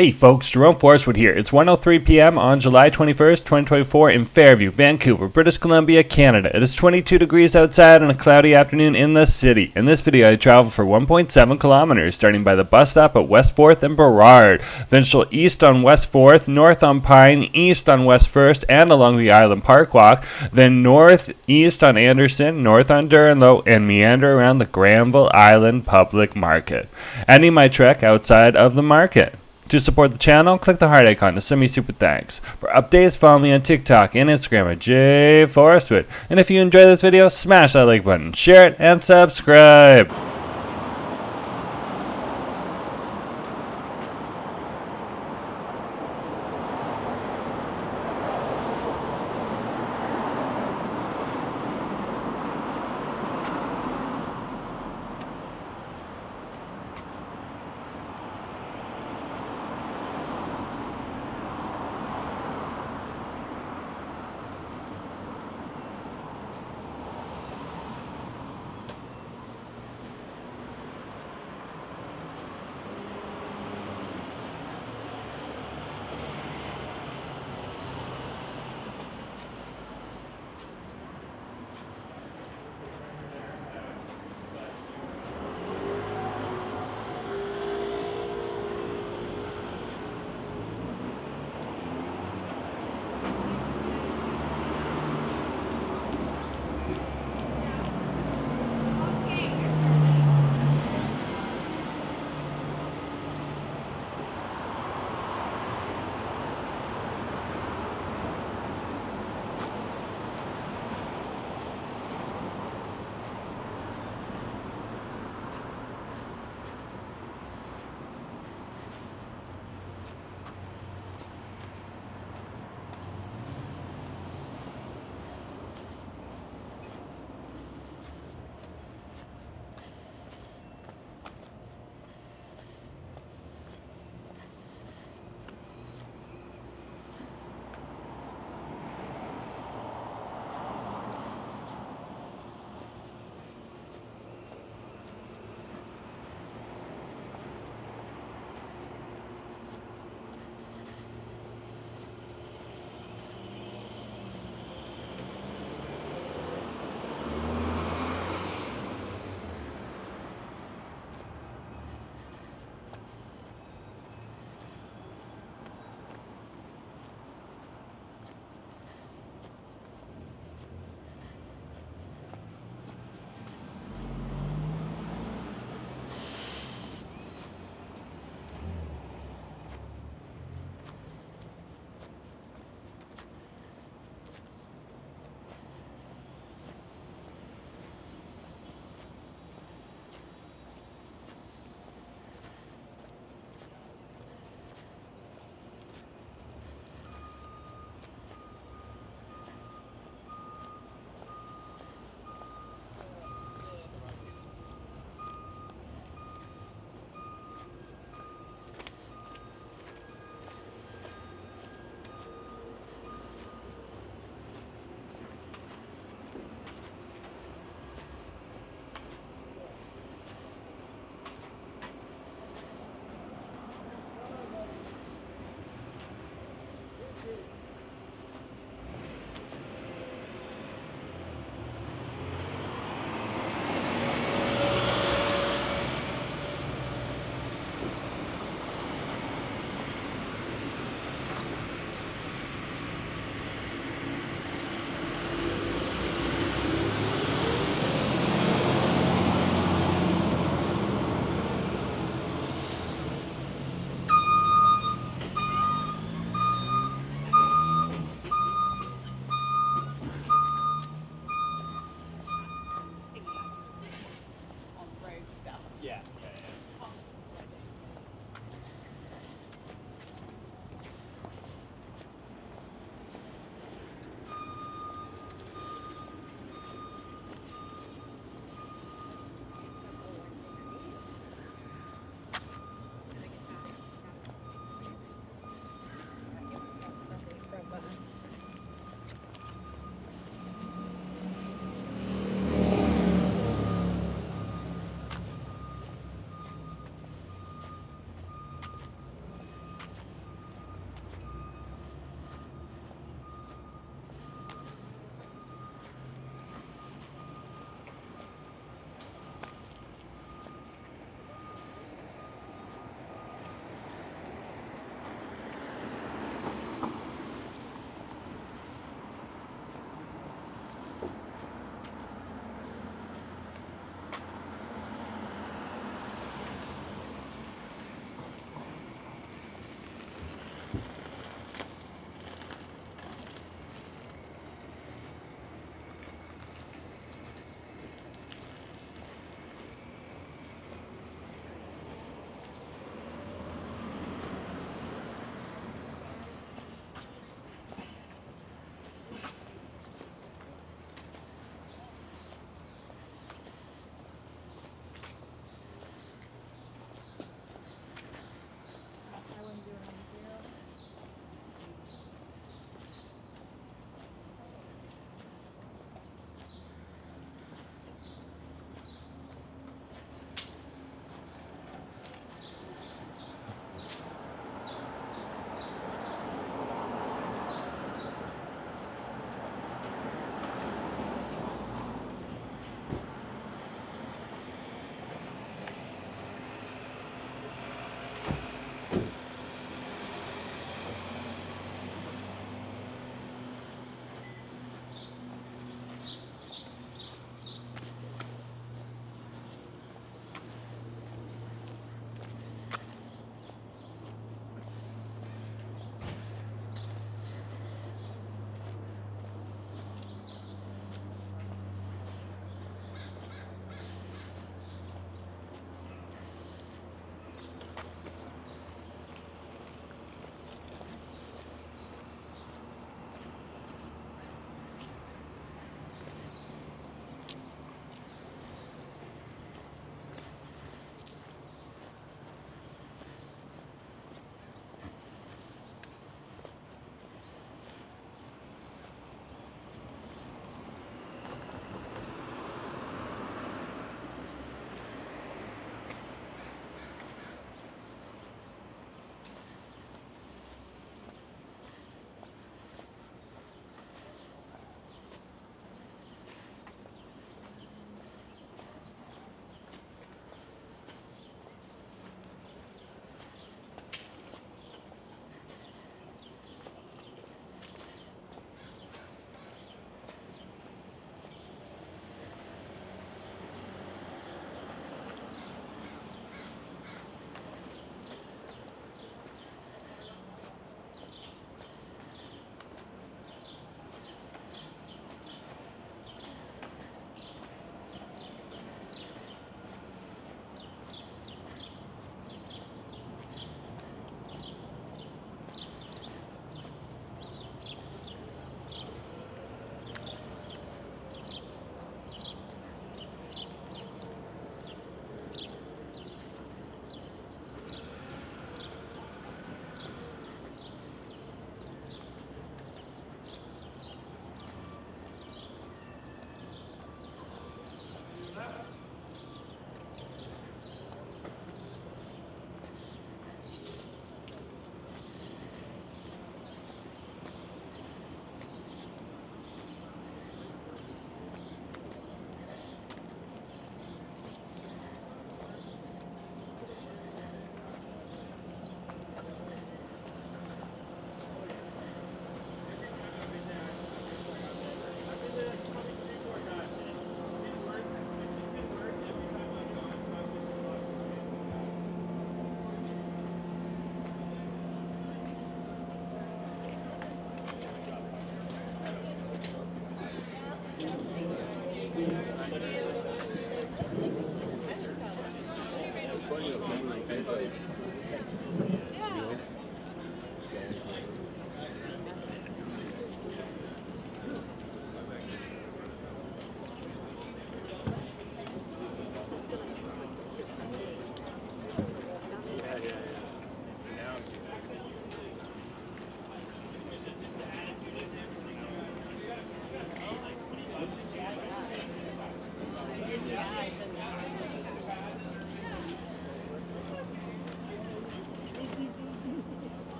Hey folks, Jerome Forestwood here. It's 1:03 p.m. on July 21st, 2024 in Fairview, Vancouver, British Columbia, Canada. It is 22 degrees outside on a cloudy afternoon in the city. In this video, I travel for 1.7 kilometers, starting by the bus stop at West 4th and Burrard, then shall east on West 4th, north on Pine, east on West 1st, and along the Island Park Walk, then northeast on Anderson, north on Duranleau, and meander around the Granville Island Public Market, ending my trek outside of the market. To support the channel, click the heart icon to send me super thanks. For updates, follow me on TikTok and Instagram at jforestwood. And if you enjoyed this video, smash that like button, share it, and subscribe.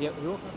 Ja, we walk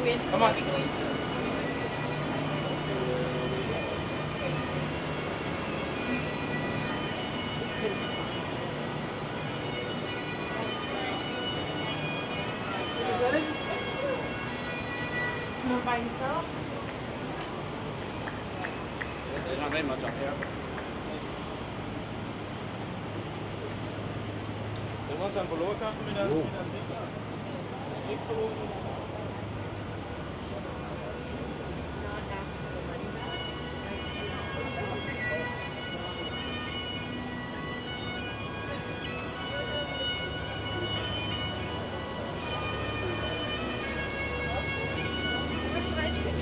Come in. Come on. by himself. There's not very much up here. They want some below coffee,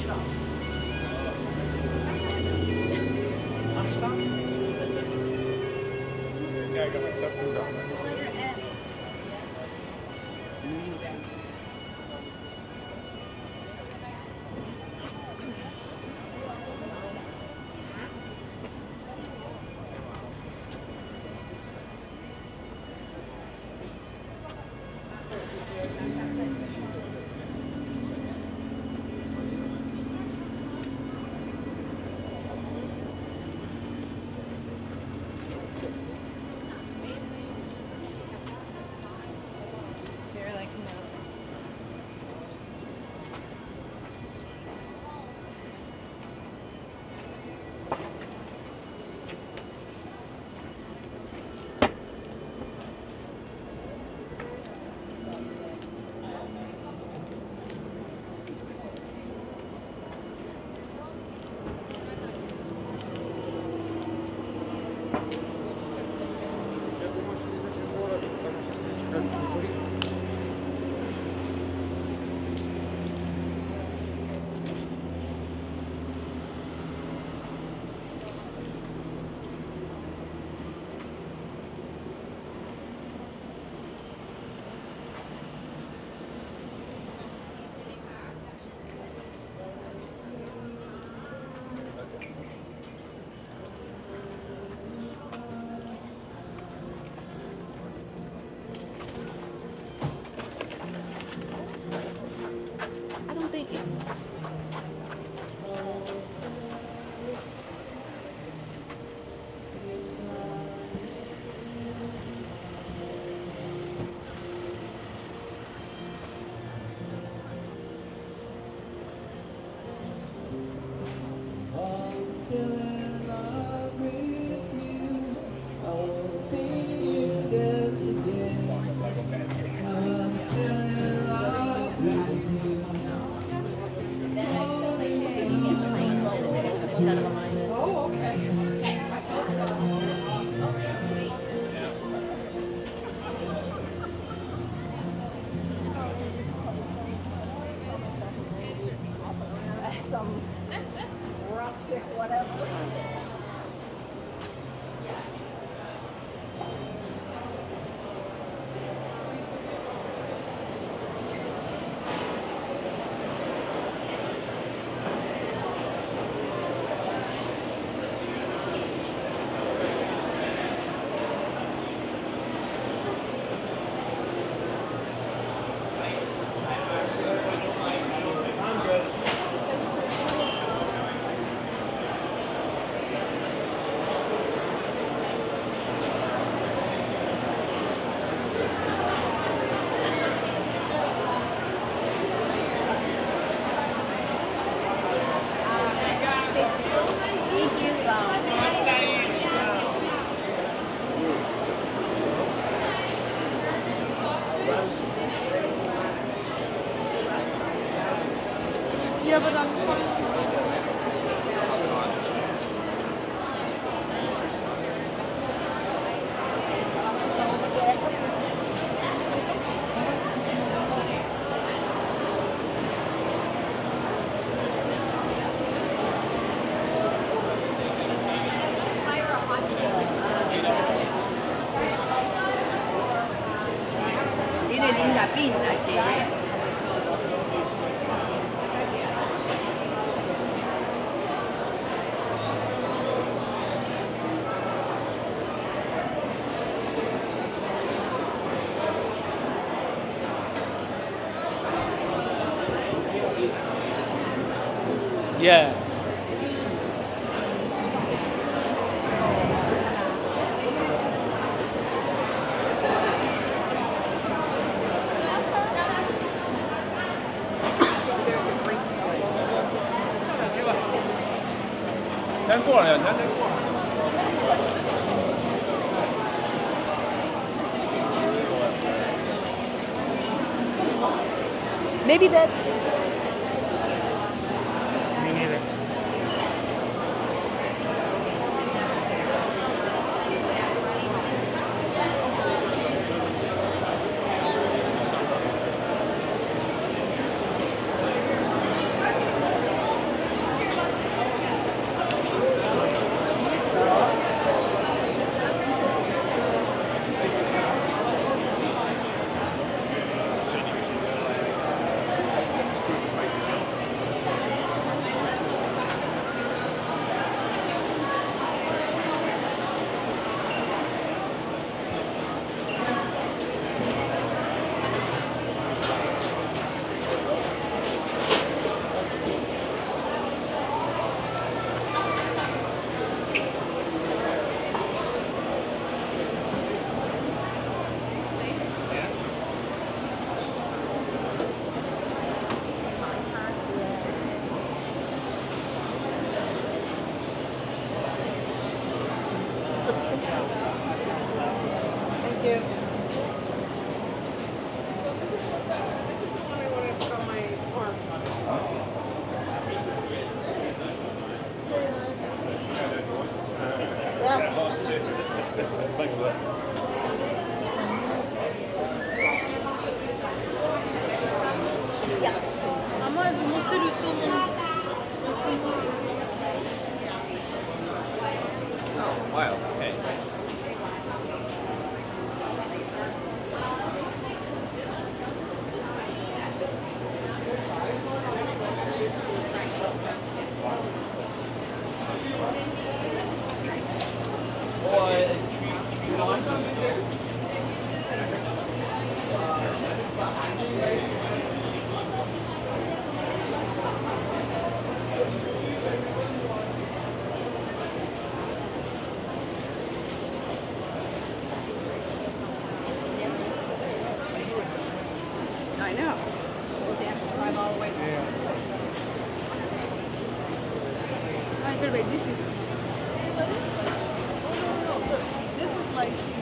Yeah, I got myself in Ja, aber dann. Maybe that Thanks for that. affected by this disease. This is like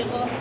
이거.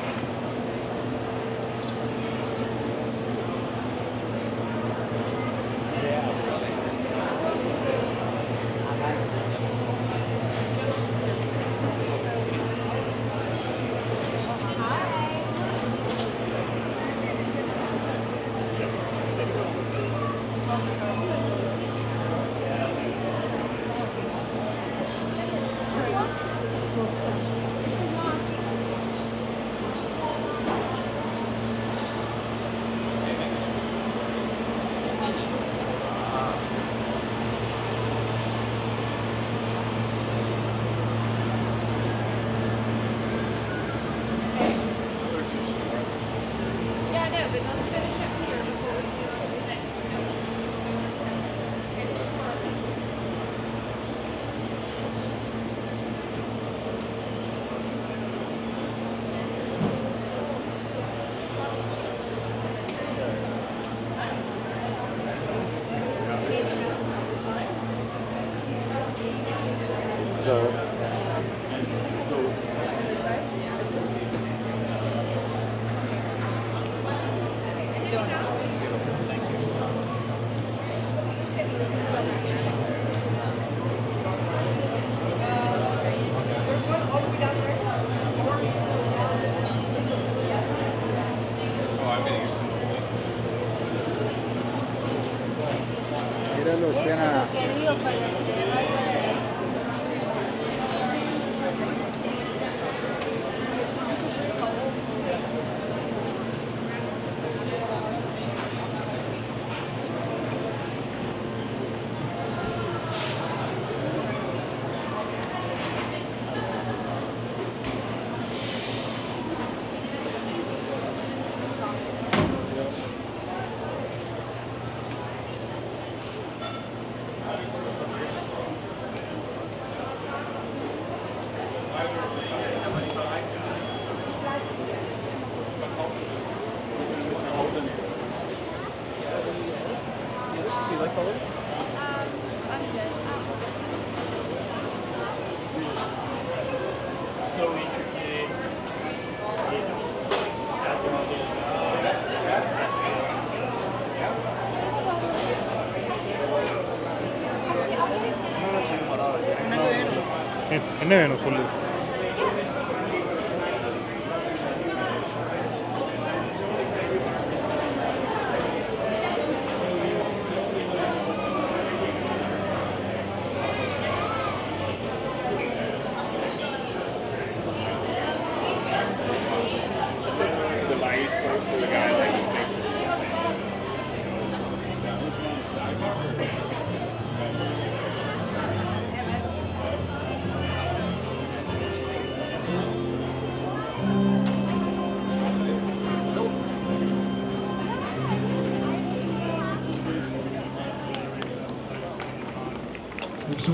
என்ன வேணும் சொல்லு.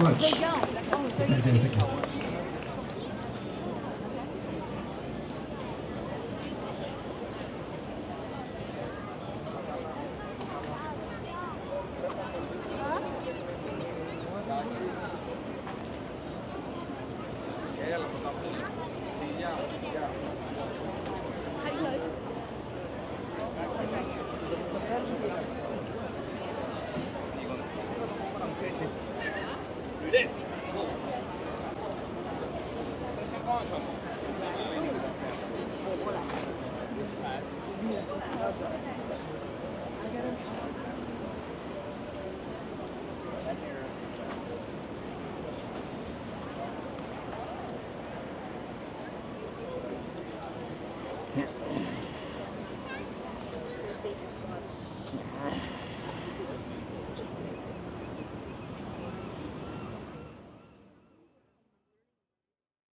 Much.